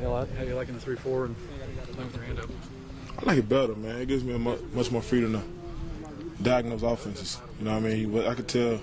How, how you liking the three four and playing with your hand up? I like it better, man. It gives me a mu- much more freedom to diagnose offenses. You know what I mean? I could tell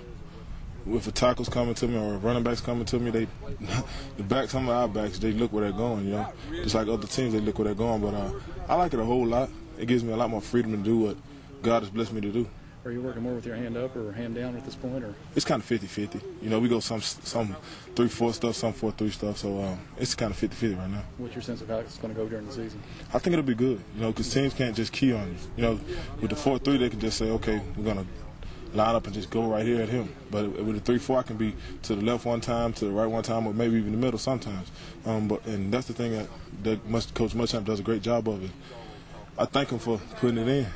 if a tackle's coming to me or a running back's coming to me, they the back some of our backs they look where they're going. You know, just like other teams they look where they're going. But uh, I like it a whole lot. It gives me a lot more freedom to do what God has blessed me to do. Are you working more with your hand up or hand down at this point, or It's kind of 50-50. You know, we go some some three four stuff, some four three stuff. So um, it's kind of 50-50 right now. what's your sense of how it's going to go during the season? I think it'll be good, you know, because teams can't just key on you. You know, with the four three, they can just say, okay, we're gonna line up and just go right here at him. But with the three four, I can be to the left one time, to the right one time, or maybe even the middle sometimes. Um, but and that's the thing that, that Coach Muschamp does a great job of it. I thank him for putting it in.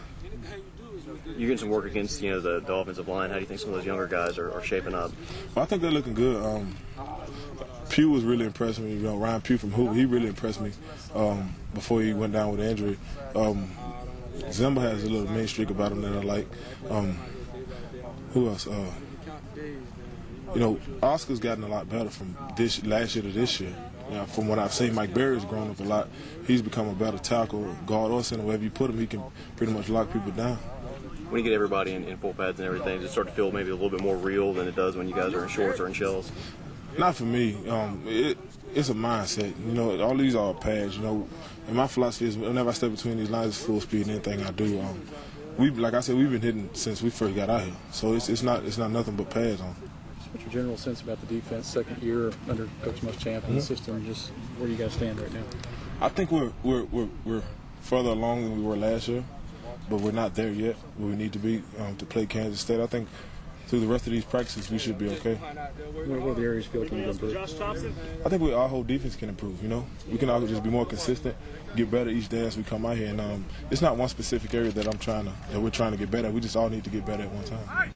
You're getting some work against you know the, the offensive line. How do you think some of those younger guys are, are shaping up? Well, I think they're looking good. Um, Pugh was really impressed me. You know, Ryan Pugh from Hoover, he really impressed me um, before he went down with injury. Um, Ziemba has a little mean streak about him that I like. Um, who else? Uh, you know, Oscar's gotten a lot better from this last year to this year. You know, from what I've seen, Mike Berry's grown up a lot. He's become a better tackle, guard or center. Wherever you put him, he can pretty much lock people down. When you get everybody in, in full pads and everything, does it start to feel maybe a little bit more real than it does when you guys are in shorts or in shells? Not for me. Um, it, it's a mindset. You know, all these are pads. You know, and my philosophy is whenever I step between these lines, it's full speed in anything I do. Um, we, like I said, we've been hitting since we first got out here. So it's, it's not it's not nothing but pads on. Just what's your general sense about the defense, second year under Coach Muschamp and the system? Just where do you guys stand right now? I think we're we're we're, we're further along than we were last year, but we're not there yet where we need to be um, to play Kansas State. I think through the rest of these practices, we should be okay. What, what are the areas you feel like you improve? I think we, our whole defense can improve. You know, we can all just be more consistent, get better each day as we come out here. And um, it's not one specific area that I'm trying to that we're trying to get better. We just all need to get better at one time.